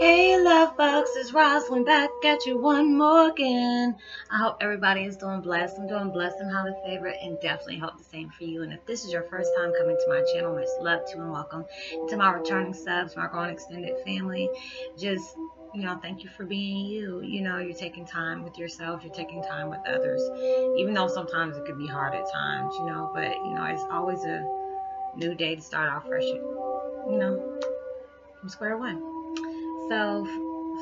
Hey, love it's Roslynn back at you one more again. I hope everybody is doing blessed. I'm doing blessed and highly favored, and definitely hope the same for you. And if this is your first time coming to my channel, much love to and welcome to my returning subs, my growing extended family. Just you know, thank you for being you. You know, you're taking time with yourself, you're taking time with others, even though sometimes it could be hard at times, you know, but you know, it's always a new day to start off fresh, you know, from square one. So,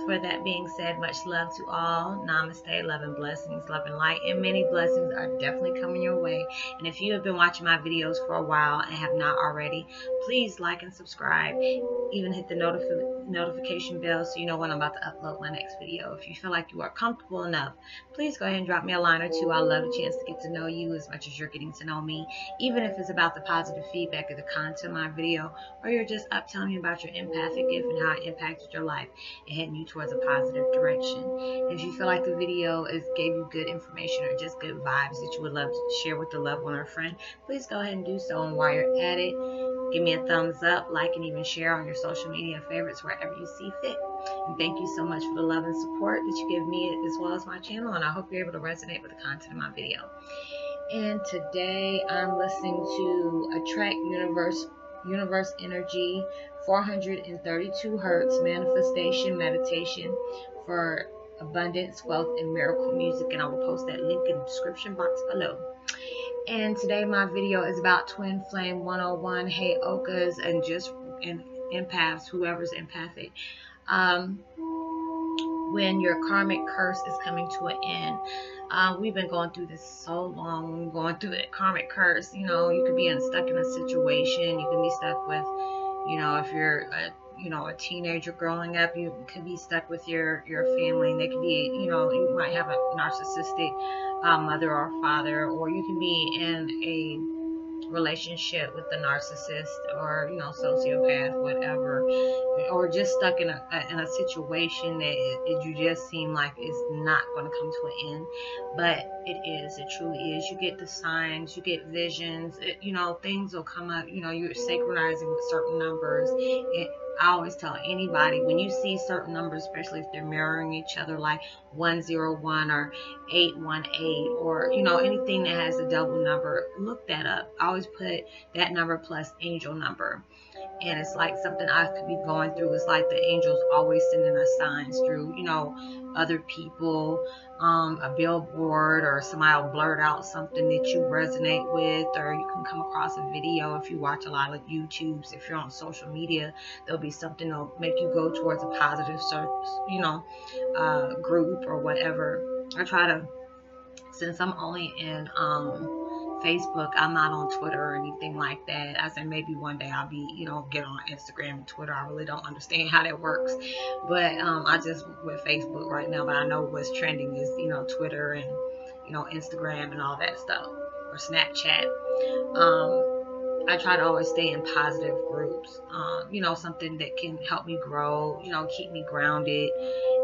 for that being said, much love to all. Namaste, love and blessings, love and light, and many blessings are definitely coming your way. And if you have been watching my videos for a while and have not already, please like and subscribe. Even hit the notification notification bell so you know when I'm about to upload my next video. If you feel like you are comfortable enough, please go ahead and drop me a line or two. I love the chance to get to know you as much as you're getting to know me, even if it's about the positive feedback of the content of my video, or you're just up telling me about your empathic gift and how it impacted your life and heading you towards a positive direction. If you feel like the video is gave you good information or just good vibes that you would love to share with a loved one or friend, please go ahead and do so. And while you're at it, give me a thumbs up, like, and even share on your social media favorites wherever you see fit. And thank you so much for the love and support that you give me as well as my channel. And I hope you're able to resonate with the content of my video. And today I'm listening to Attract Universe Universe Energy 432 Hertz Manifestation Meditation for Abundance, Wealth, and Miracle Music. And I will post that link in the description box below. And today my video is about Twin Flame 101, Heyokas, and just and empaths, whoever's empathic, um, when your karmic curse is coming to an end. Uh, we've been going through this so long, going through that karmic curse. You know, you could be in, stuck in a situation. You can be stuck with, you know, if you're a you know a teenager growing up you could be stuck with your your family and they could be you know you might have a narcissistic uh, mother or father or you can be in a relationship with the narcissist or you know sociopath whatever or just stuck in a, in a situation that it, it, you just seem like it's not going to come to an end but it is it truly is you get the signs you get visions it, you know things will come up you know you're synchronizing with certain numbers it, I always tell anybody when you see certain numbers, especially if they're mirroring each other, like 101 or 818, or you know, anything that has a double number, look that up. I always put that number plus angel number. And it's like something I could be going through. It's like the angels always sending us signs through, you know, other people, um, a billboard or somebody will blurt out something that you resonate with, or you can come across a video if you watch a lot of YouTubes. If you're on social media, there'll be something that'll make you go towards a positive, you know, uh, group or whatever. I try to, since I'm only in um, Facebook. I'm not on Twitter or anything like that. I said maybe one day I'll be, you know, get on Instagram and Twitter. I really don't understand how that works. But um, I just with Facebook right now, but I know what's trending is, you know, Twitter and, you know, Instagram and all that stuff or Snapchat. Um, I try to always stay in positive groups, um, you know, something that can help me grow, you know, keep me grounded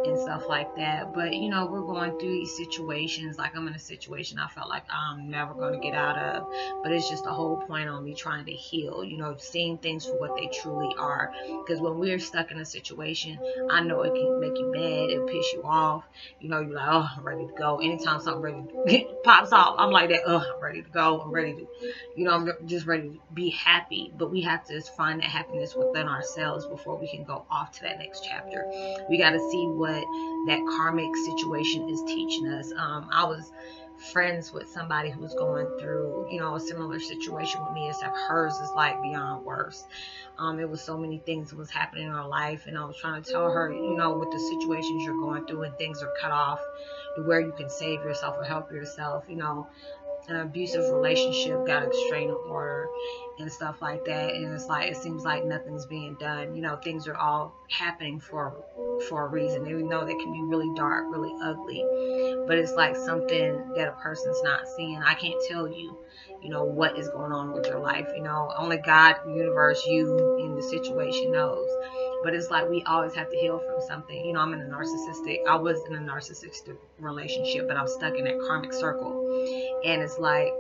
and stuff like that. But, you know, we're going through these situations. Like I'm in a situation I felt like I'm never going to get out of. But it's just the whole point on me trying to heal, you know, seeing things for what they truly are. Because when we're stuck in a situation, I know it can make you mad, it piss you off. You know, you're like, oh, I'm ready to go. Anytime something pops off, I'm like that, oh, I'm ready to go. I'm ready to, you know, I'm just ready to be happy, but we have to find that happiness within ourselves before we can go off to that next chapter. We got to see what that karmic situation is teaching us. Um, I was friends with somebody who's going through, you know, a similar situation with me, except hers is like beyond worse. Um, it was so many things that was happening in her life, and I was trying to tell her, you know, with the situations you're going through and things are cut off, to where you can save yourself or help yourself, you know, an abusive relationship got a restraining order and stuff like that. And it's like it seems like nothing's being done. You know things are all happening for for a reason even though they can be really dark really ugly. But it's like something that a person's not seeing. I can't tell you you know what is going on with your life. You know only god universe you in the situation knows but it's like we always have to heal from something. You know, I'm in a narcissistic, I was in a narcissistic relationship, but I'm stuck in that karmic circle. And it's like,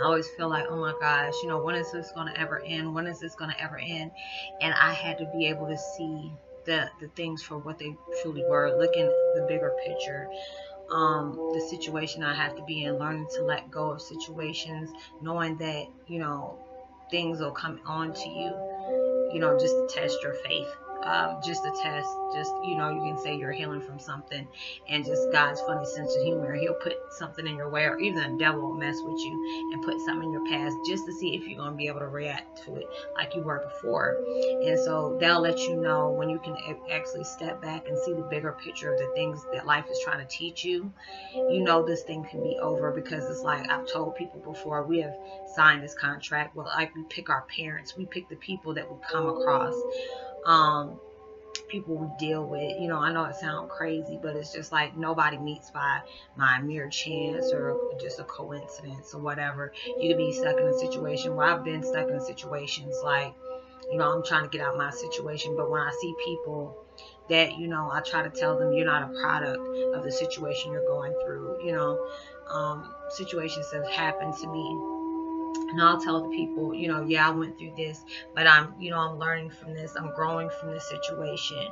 I always feel like, oh my gosh, you know, when is this going to ever end? When is this going to ever end? And I had to be able to see the the things for what they truly were, looking the bigger picture. Um, the situation I have to be in, learning to let go of situations, knowing that you know things will come on to you, you know, just to test your faith um, just a test. Just you know, you can say you're healing from something, and just God's funny sense of humor. He'll put something in your way, or even the devil will mess with you and put something in your past just to see if you're gonna be able to react to it like you were before. And so they'll let you know when you can actually step back and see the bigger picture of the things that life is trying to teach you. You know this thing can be over because it's like I've told people before. We have signed this contract. Well, like we pick our parents, we pick the people that we come across um, people we deal with. You know, I know it sounds crazy, but it's just like nobody meets by my mere chance or just a coincidence or whatever. You could be stuck in a situation where I've been stuck in situations like, you know, I'm trying to get out my situation, but when I see people that, you know, I try to tell them you're not a product of the situation you're going through. You know, um, situations have happened to me and I'll tell the people, you know, yeah, I went through this, but I'm, you know, I'm learning from this. I'm growing from this situation.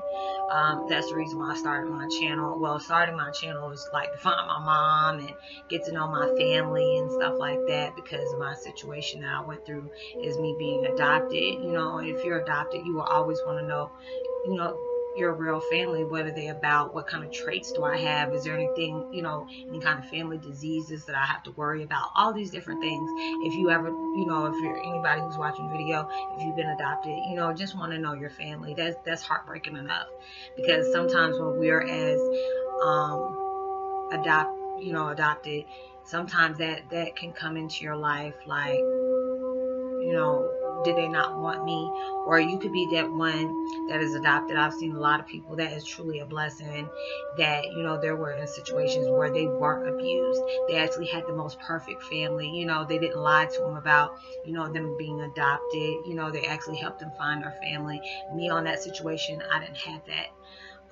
Um, that's the reason why I started my channel. Well, starting my channel was like to find my mom and get to know my family and stuff like that because my situation that I went through is me being adopted. You know, if you're adopted, you will always want to know, you know, your real family what are they about what kind of traits do i have? Is there anything you know any kind of family diseases that i have to worry about? All these different things. If you ever you know if you're anybody who's watching video if you've been adopted you know just want to know your family. That's that's heartbreaking enough. Because sometimes when we're as um adopt you know adopted sometimes that that can come into your life like you know did they not want me? Or you could be that one that is adopted. I've seen a lot of people that is truly a blessing that, you know, there were in situations where they weren't abused. They actually had the most perfect family. You know, they didn't lie to them about, you know, them being adopted. You know, they actually helped them find their family. Me on that situation, I didn't have that.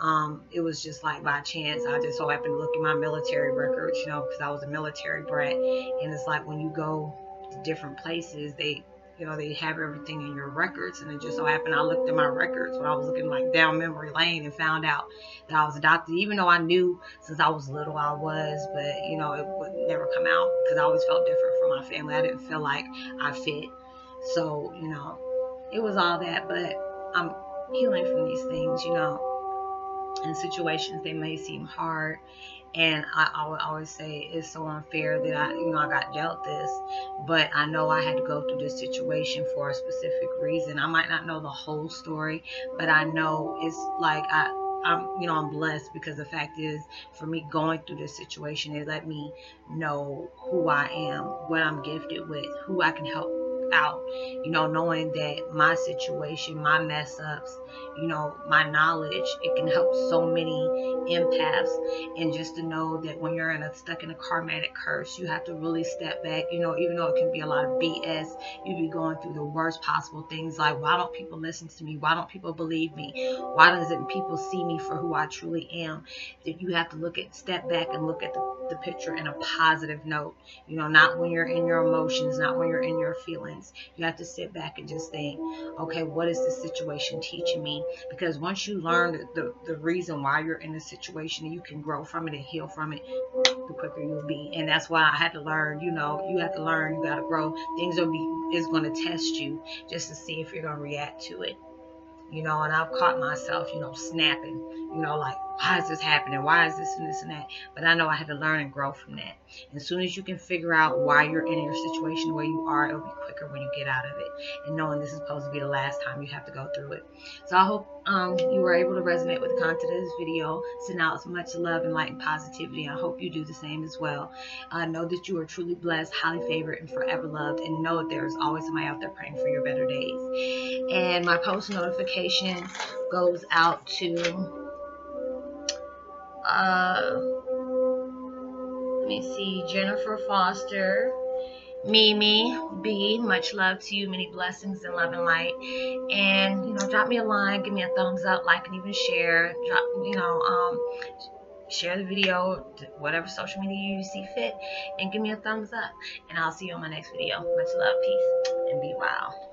Um, it was just like by chance. I just so happened to look at my military records, you know, because I was a military brat. And it's like when you go to different places, they you know, they have everything in your records. And it just so happened I looked at my records when I was looking like down memory lane and found out that I was adopted, even though I knew since I was little I was, but you know, it would never come out because I always felt different from my family. I didn't feel like I fit. So, you know, it was all that, but I'm healing from these things, you know. In situations they may seem hard and I, I would always say it's so unfair that I, you know, I got dealt this, but I know I had to go through this situation for a specific reason. I might not know the whole story, but I know it's like I, I'm, you know, I'm blessed because the fact is, for me going through this situation, it let me know who I am, what I'm gifted with, who I can help out, you know, knowing that my situation, my mess ups, you know, my knowledge, it can help so many empaths. And just to know that when you're in a stuck in a karmatic curse, you have to really step back, you know, even though it can be a lot of BS, you be going through the worst possible things like, why don't people listen to me? Why don't people believe me? Why doesn't people see me for who I truly am? That you have to look at, step back and look at the, the picture in a positive note, you know, not when you're in your emotions, not when you're in your feelings. You have to sit back and just think, okay, what is this situation teaching me? Because once you learn the, the, reason why you're in a situation, you can grow from it and heal from it, the quicker you'll be. And that's why I had to learn, you know, you have to learn, you got to grow. Things will be, is going to test you just to see if you're going to react to it you know, and I've caught myself, you know, snapping, you know, like, why is this happening? Why is this and this and that? But I know I had to learn and grow from that. And as soon as you can figure out why you're in your situation where you are, it'll be quicker when you get out of it. And knowing this is supposed to be the last time you have to go through it. So I hope um, you were able to resonate with the content of this video. Send out much love and light and positivity. I hope you do the same as well. Uh, know that you are truly blessed, highly favored, and forever loved. And know that there is always somebody out there praying for your better days. And my post notification goes out to uh, let me see, Jennifer Foster, Mimi B, much love to you, many blessings and love and light. And, you know, drop me a line, give me a thumbs up, like and even share. Drop, you know, um, share the video, whatever social media you see fit, and give me a thumbs up. And I'll see you on my next video. Much love, peace, and be wild.